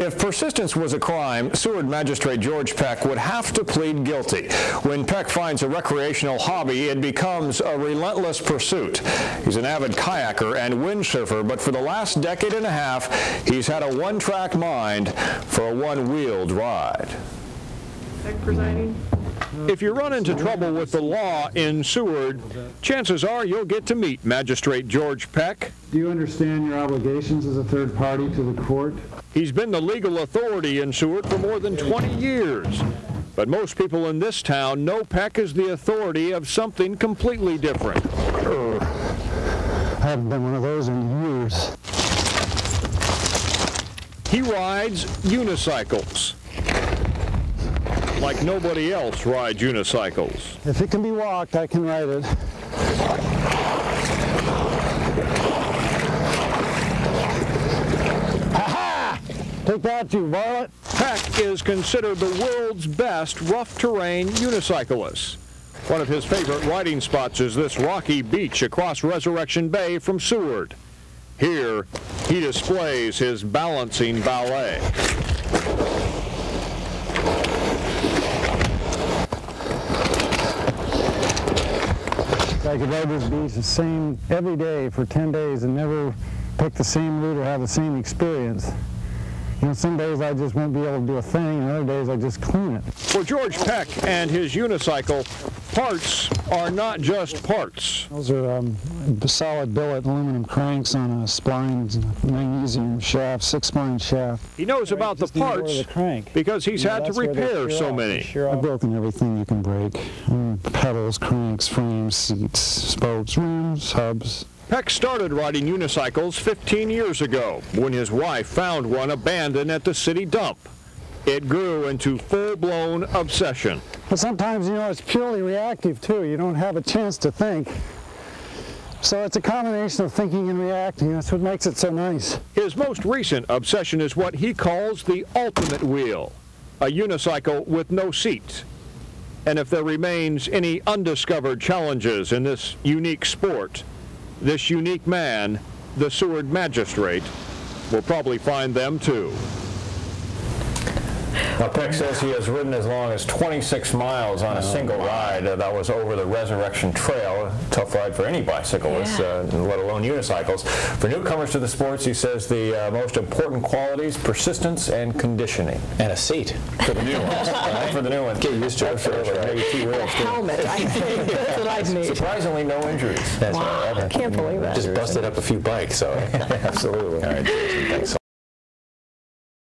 If persistence was a crime, Seward Magistrate George Peck would have to plead guilty. When Peck finds a recreational hobby, it becomes a relentless pursuit. He's an avid kayaker and windsurfer, but for the last decade and a half, he's had a one-track mind for a one-wheeled ride. Peck presiding. If you run into trouble with the law in Seward, chances are you'll get to meet Magistrate George Peck. Do you understand your obligations as a third party to the court? He's been the legal authority in Seward for more than 20 years. But most people in this town know Peck is the authority of something completely different. I haven't been one of those in years. He rides unicycles. Like nobody else rides unicycles. If it can be walked, I can ride it. Ha-ha! Take that, you varlet. Peck is considered the world's best rough-terrain unicyclist. One of his favorite riding spots is this rocky beach across Resurrection Bay from Seward. Here, he displays his balancing ballet. I could ride this beach the same every day for 10 days and never pick the same route or have the same experience. You know, some days I just won't be able to do a thing, and other days I just clean it. For George Peck and his unicycle, parts are not just parts. Those are um, solid billet aluminum cranks on a spline magnesium shaft, six spline shaft. He knows about the Just need to order parts the crank. because he's You know, had to that's where they repair so off. many. I've broken everything you can break. Mm, pedals, cranks, frames, seats, spokes, rims, hubs. Peck started riding unicycles 15 years ago when his wife found one abandoned at the city dump. It grew into full-blown obsession. But sometimes, you know, it's purely reactive too. You don't have a chance to think. So it's a combination of thinking and reacting. That's what makes it so nice. His most recent obsession is what he calls the ultimate wheel, a unicycle with no seat. And if there remains any undiscovered challenges in this unique sport, this unique man, the Seward magistrate, will probably find them too. Now, Peck says he has ridden as long as 26 miles on a single ride. Uh, that was over the Resurrection Trail. Tough ride for any bicyclist, uh, let alone unicycles. For newcomers to the sports, he says the uh, most important qualities, persistence and conditioning. And a seat. For the new ones. right? For the new ones. Get used to it Absolutely. first, right? Maybe two wheels, too. Helmet, I think. That's what I'd need. Surprisingly, no injuries. That's Wow, I can't believe that. Just busted up a few bikes, so. Absolutely. All right, Jason, thanks a lot.